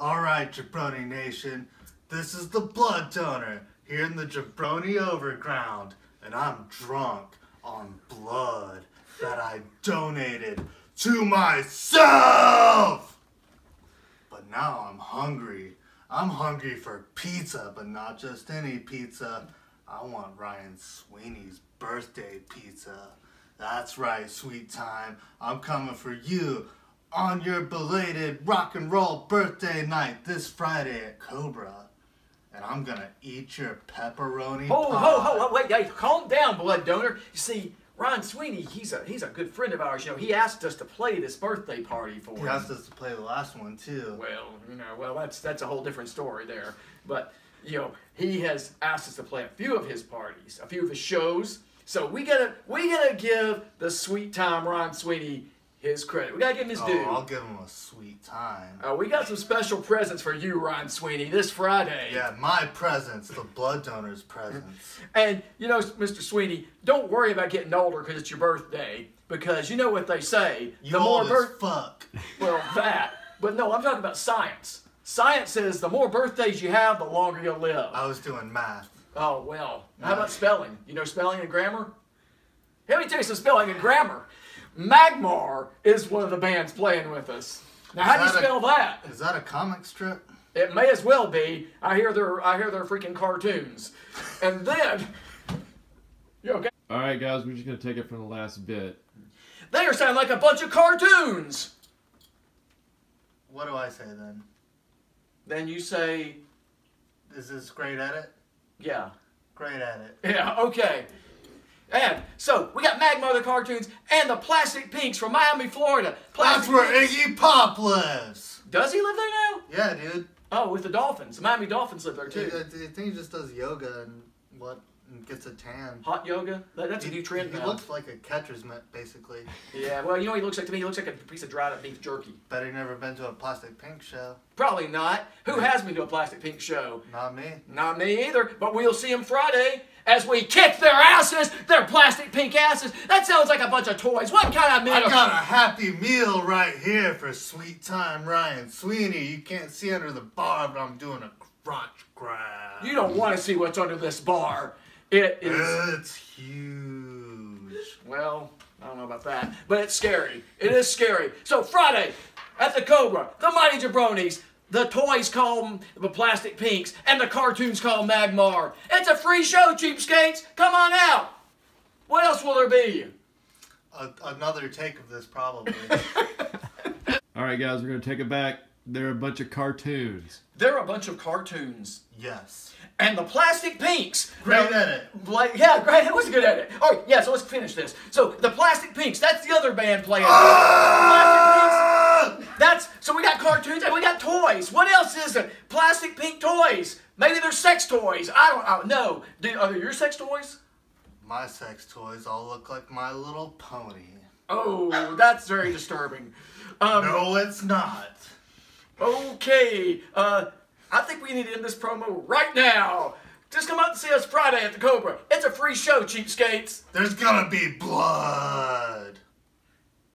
All right, Jabroni Nation, this is the blood donor here in the Jabroni Overground, and I'm drunk on blood that I donated to myself. But now I'm hungry. I'm hungry for pizza, but not just any pizza. I want Ryan Sweeney's birthday pizza. That's right, sweet time. I'm coming for you on your belated rock and roll birthday night this Friday at Cobra. And I'm gonna eat your pepperoni. Ho, pie. ho, ho, ho, wait, hey, calm down, blood donor. You see, Ron Sweeney, he's a he's a good friend of ours. You know, he asked us to play this birthday party for He him. asked us to play the last one too. Well, you know, well, that's that's a whole different story there. But you know, he has asked us to play a few of his parties, a few of his shows. So we gotta we gotta give the sweet time Ron Sweeney his credit. We gotta give him his Oh, due. I'll give him a sweet time. Uh, we got some special presents for you, Ron Sweeney, this Friday. Yeah, my presents, the blood donor's presence. And you know, Mr. Sweeney, don't worry about getting older because it's your birthday. Because you know what they say: You the more birth, fuck. well, that. But no, I'm talking about science. Science says the more birthdays you have, the longer you'll live. I was doing math. Oh well. How about spelling? You know spelling and grammar? Let me tell you some spelling and grammar. Magmar is one of the bands playing with us. Now, how do you that a- spell that? Is that a comic strip? It may as well be. I hear they're I hear they're freaking cartoons. And then you okay? All right, guys, we're just gonna take it from the last bit. They are sounding like a bunch of cartoons. What do I say then? Then you say, Is this great at it? yeah, Great at it. yeah, okay. And so we got Magmar the cartoons and the Plastic Pinks from Miami, Florida. That's where Pinks- Iggy Pop lives. Does he live there now? Yeah, dude. Oh, with the Dolphins. The Miami Dolphins live there too. I think he just does yoga and what and gets a tan. Hot yoga? That, that's a new trend He now. looks like a catcher's mitt, basically. Yeah, well, you know what he looks like to me? He looks like a piece of dried up beef jerky. Bet he never been to a Plastic Pink show. Probably not. Who has been to a Plastic Pink show? Not me. Not me either, but we'll see him Friday as we kick their asses, their plastic pink asses. That sounds like a bunch of toys. What kind of meal? I got a happy meal right here for sweet time Ryan Sweeney. You can't see under the bar, but I'm doing a crotch grab. You don't want to see what's under this bar. It is, It's huge. well, I don't know about that, but it's scary. It is scary. So Friday at the Cobra, the Mighty Jabronis, the toys call them the Plastic Pinks, and the cartoons call 'em Magmar. It's a free show, cheapskates. Come on out. What else will there be? A, another take of this, probably. All right, guys, we're gonna take it back. They're a bunch of cartoons. They're a bunch of cartoons. yes. And the Plastic Pinks. Great Now- at it. Like, yeah, great. It was a good at it. All right, yeah. So let's finish this. So the Plastic Pinks. That's the other band playing. Ah! Pinks. That's so we got cartoons and we got toys. What else is it? Plastic Pink toys. Maybe they're sex toys. I don't, I don't know. Do, are they your sex toys? My sex toys all look like My Little Pony. Oh, that's very disturbing. Um, No, it's not. Okay, uh, I think we need to end this promo right now. Just come out and see us Friday at the Cobra. It's a free show, cheapskates. There's gonna be blood.